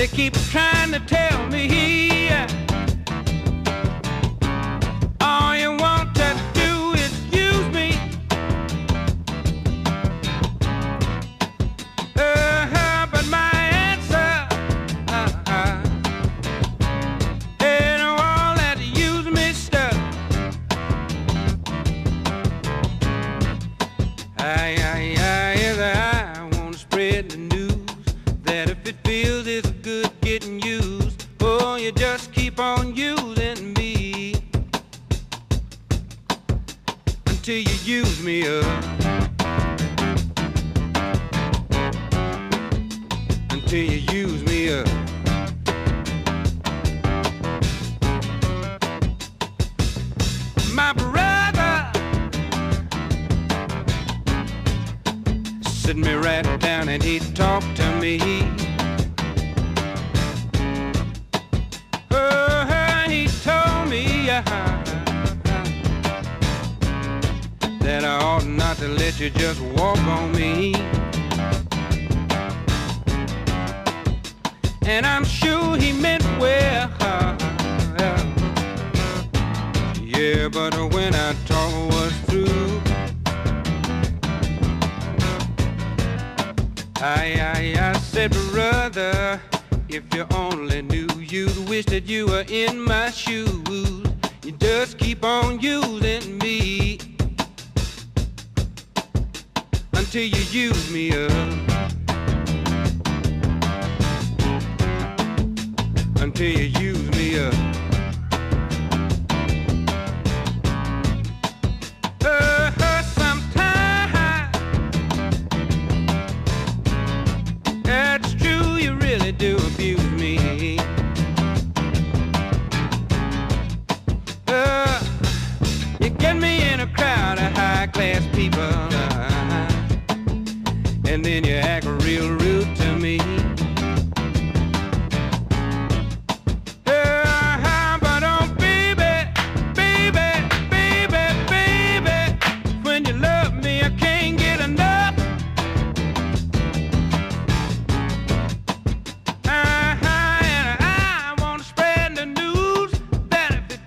They keep trying to tell me just keep on using me until you use me up. Until you use me up. My brother sent me right down and he talked to me. Ought not to let you just walk on me. And I'm sure he meant well. Yeah, but when I talk was through, I, I, I said, brother, if you only knew, you'd wish that you were in my shoes. You just keep on using me until you use me up. Until you and then you act real rude to me.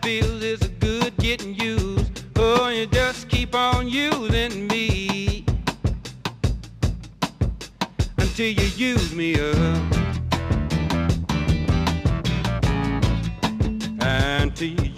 Feels good getting used, oh, you just keep on using me until you use me up. You use me up.